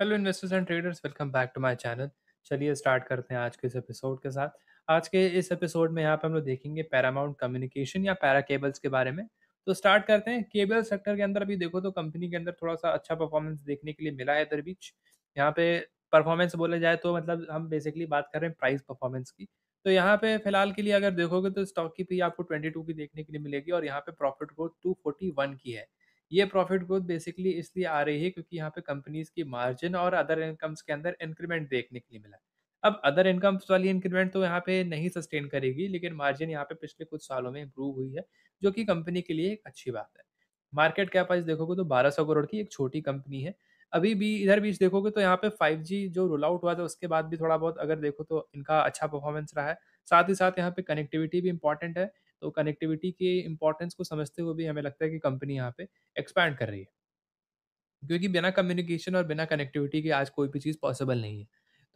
Hello investors and traders welcome back to my channel चलिए start करते हैं आज के इस एपिसोड के साथ। आज के इस एपिसोड में यहाँ पे हम लोग देखेंगे पैरामाउंट कम्युनिकेशन या पैरा केबल्स के बारे में। तो स्टार्ट करते हैं। केबल सेक्टर के अंदर अभी देखो तो कंपनी के अंदर थोड़ा सा अच्छा परफॉर्मेंस देखने के लिए मिला है इधर बीच। यहाँ पे परफॉर्मेंस बोले जाए तो मतलब हम बेसिकली बात कर रहे हैं प्राइस परफॉर्मेंस की। तो यहाँ पे फ़िलहाल के लिए अगर देखोगे तो स्टॉक की पी आपको 22 की देखने के लिए मिलेगी और यहाँ पे प्रॉफिट ग्रोथ 241 की है। ये प्रॉफिट ग्रोथ बेसिकली इसलिए आ रही है क्योंकि यहाँ पे कंपनीज़ की मार्जिन और अदर इनकम्स के अंदर इंक्रीमेंट देखने के लिए मिला। अब अदर इनकम्स वाली इंक्रीमेंट तो यहाँ पे नहीं सस्टेन करेगी, लेकिन मार्जिन यहाँ पे पिछले कुछ सालों में इम्प्रूव हुई है, जो कि कंपनी के लिए एक अच्छी बात है। मार्केट कैप आज देखोगे तो 1200 करोड़ की एक छोटी कंपनी है। अभी भी इधर बीच देखोगे तो यहाँ पे 5G जो रोल आउट हुआ था, उसके बाद भी थोड़ा बहुत अगर देखो तो इनका अच्छा परफॉर्मेंस रहा है। साथ ही साथ यहाँ पे कनेक्टिविटी भी इंपॉर्टेंट है तो कनेक्टिविटी के इंपॉर्टेंस को समझते हुए भी हमें लगता है कि कंपनी यहाँ पे एक्सपैंड कर रही है। क्योंकि बिना कम्युनिकेशन और बिना कनेक्टिविटी के आज कोई भी चीज़ पॉसिबल नहीं है।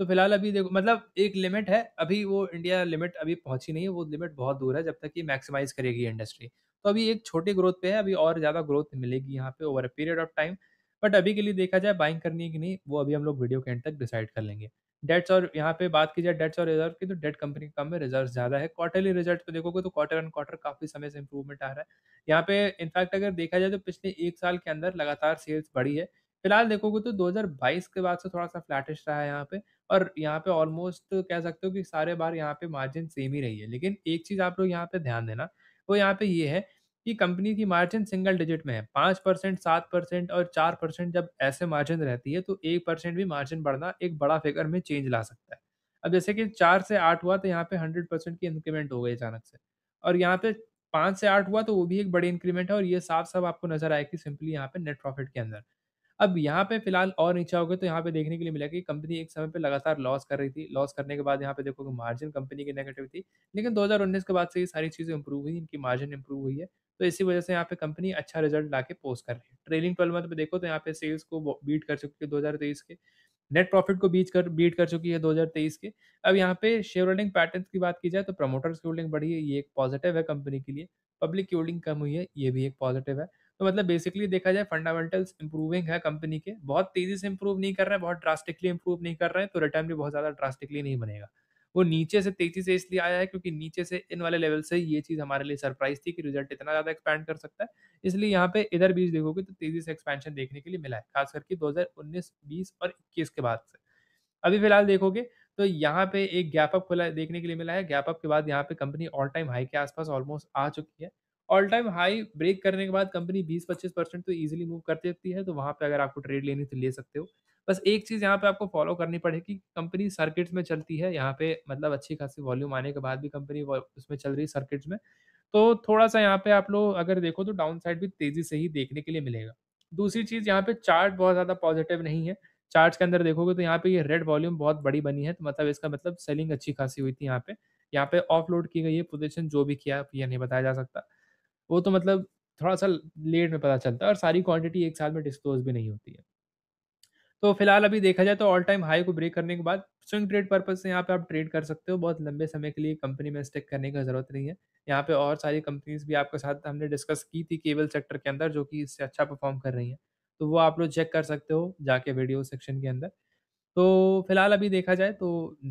तो फ़िलहाल अभी देखो मतलब एक लिमिट है, अभी वो इंडिया लिमिट अभी पहुँची नहीं है, वो लिमिट बहुत दूर है जब तक कि मैक्सिमाइज करेगी इंडस्ट्री तो अभी एक छोटी ग्रोथ पे है, अभी और ज़्यादा ग्रोथ मिलेगी यहाँ पे over a period of time but अभी के लिए देखा जाए बाइंग करनी है कि नहीं वो अभी हम लोग वीडियो के एंड तक डिसाइड कर लेंगे। डेट्स और यहाँ पे बात की जाए डेट्स और रिज़र्व की तो डेट कंपनी कम में रिज़र्व ज़्यादा है। क्वार्टरली रिज़ल्ट पे देखोगे तो क्वार्टर एंड क्वार्टर काफ़ी समय से इंप्रूवमेंट आ रहा है। यहाँ पे इनफैक्ट अगर देखा जाए तो पिछले एक साल के अंदर लगातार सेल्स बढ़ी है। फ़िलहाल देखोगे तो 2022 के बाद से थोड़ा-सा फ्लैटिश रहा है यहाँ पे और यहाँ पे ऑलमोस्ट कह सकते हो कि सारे बार यहाँ पे मार्जिन सेम ही रही है। लेकिन एक चीज़ आप लोग यहाँ पे ध्यान देना, वो यहाँ पे ये है कि कंपनी की मार्जिन सिंगल डिजिट में है। 5%, 7% और 4% जब ऐसे मार्जिन रहती है, तो 1% भी मार्जिन बढ़ना एक बड़ा फिगर में चेंज ला सकता है। अब जैसे कि चार से आठ हुआ, तो यहाँ पे 100% की इंक्रीमेंट हो गई अचानक से और यहाँ पे 5 से आठ हुआ, तो वो भी एक बड़ी इंक्रीमेंट है और ये साफ-साफ आपको नज़र आएगी सिंपली यहाँ पे नेट प्रॉफिट के अंदर। अब यहाँ पे फ़िलहाल और नीचे आओगे तो यहाँ पे देखने के लिए मिला कि कंपनी एक समय पे लगातार लॉस कर रही थी। लॉस करने के बाद यहाँ पे देखोगे मार्जिन कंपनी की नेगेटिव थी। लेकिन 2019 के बाद से ये सारी चीज़ें इंप्रूव हुई, इनकी मार्जिन इंप्रूव हुई है। तो इसी वजह से यहाँ पे कंपनी अच्छा रिज़ल्ट लाके पोस्ट कर रही है। ट्रेलिंग 12 मंथ में देखो तो यहाँ पे सेल्स को बीट कर चुकी है 2023 के। नेट प्रॉफिट को बीच कर बीट कर चुकी है 2023 के। अब यहाँ पे शेयर होल्डिंग पैटर्न की बात की जाए तो प्रमोटर्स की होल्डिंग बढ़ी है, ये एक पॉजिटिव है कंपनी के लिए। पब्लिक की होल्डिंग कम हुई है, ये भी एक पॉजिटिव है। तो मतलब बेसिकली देखा जाए फंडामेंटल्स इंप्रूविंग है कंपनी के बहुत तेज़ी से इंप्रूव नहीं कर रहे हैं बहुत ड्रास्टिकली इंप्रूव नहीं कर रहे हैं तो रिटर्न भी बहुत ज़्यादा ड्रास्टिकली नहीं बनेगा वो नीचे से तेज़ी से इसलिए आया है क्योंकि नीचे से इन वाले लेवल से ये चीज़ हमारे लिए सरप्राइज़ थी कि रिज़ल्ट इतना ज़्यादा एक्सपैंड कर सकता है। इसलिए यहाँ पे इधर बीच देखोगे तो तेज़ी से एक्सपेंशन देखने के लिए मिला है खास करके 2019, 20 और 21 के बाद से। अभी फ़िलहाल देखोगे तो यहाँ पे एक गैप अप खुला देखने के लिए मिला है। गैप अप के बाद यहाँ पे कंपनी ऑल टाइम हाई के आसपास ऑलमोस्ट आ चुकी है। ऑल टाइम हाई ब्रेक करने के बाद कंपनी 20-25 परसेंट तो ईजिली मूव कर देती है तो वहाँ पे अगर आपको ट्रेड लेनी तो ले सकते हो। बस एक चीज़ यहाँ पे आपको फॉलो करनी पड़ेगी, कंपनी सर्किट्स में चलती है, यहाँ पे मतलब अच्छी खासी वॉल्यूम आने के बाद भी कंपनी उसमें चल रही है सर्किट्स में। तो थोड़ा सा यहाँ पे आप लोग अगर देखो तो डाउन साइड भी तेज़ी से ही देखने के लिए मिलेगा। दूसरी चीज़ यहाँ पे चार्ट बहुत ज़्यादा पॉजिटिव नहीं है, चार्ट्स के अंदर देखोगे तो यहाँ पे ये रेड वॉल्यूम बहुत बड़ी बनी है तो मतलब इसका मतलब सेलिंग अच्छी खासी हुई थी यहाँ पे। यहाँ पे ऑफलोड की गई है पोजिशन, जो भी किया ये नहीं बताया जा सकता। वो तो मतलब थोड़ा-सा लेट में पता चलता है और सारी क्वांटिटी एक साल में डिस्क्लोज़ भी नहीं होती है। तो फ़िलहाल अभी देखा जाए तो ऑल टाइम हाई को ब्रेक करने के बाद स्विंग ट्रेड पर्पज़ से यहाँ पे आप ट्रेड कर सकते हो। बहुत लंबे समय के लिए कंपनी में स्टिक करने की ज़रूरत नहीं है। यहाँ पे और सारी कंपनीज़ भी आपके साथ हमने डिस्कस की थी केबल सेक्टर के अंदर जो कि इससे अच्छा परफ़ॉर्म कर रही है तो वो आप लोग चेक कर सकते हो जाके वीडियो सेक्शन के अंदर। तो फ़िलहाल अभी देखा जाए तो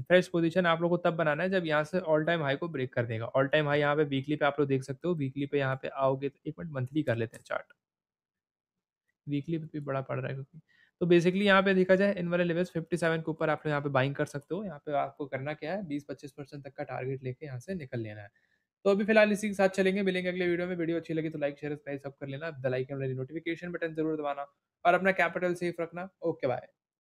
फ्रेश पोजीशन आप लोग को तब बनाना है जब यहाँ से ऑल टाइम हाई को ब्रेक कर देगा। ऑल टाइम हाई यहाँ पे वीकली पे आप लोग देख सकते हो। वीकली पे यहाँ पे आओगे तो एक मिनट मंथली कर लेते हैं चार्ट। वीकली पे भी बड़ा पड़ रहा है क्योंकि तो बेसिकली यहाँ पे देखा जाए इन वाले लेवल्स 57 के ऊपर आप लोग यहाँ पे बाइंग कर सकते हो। यहाँ पे आपको करना क्या है 20-25 परसेंट तक का टारगेट लेके यहाँ से निकल लेना है। तो अभी फ़िलहाल इसी के साथ चलेंगे, मिलेंगे अगले वीडियो में। वीडियो अच्छी लगी तो लाइक, शेयर, सब्सक्राइब सब कर लेना। द लाइक नोटिफिकेशन बटन ज़रूर दबाना और अपना कैपिटल सेफ़ रखना। Okay bye.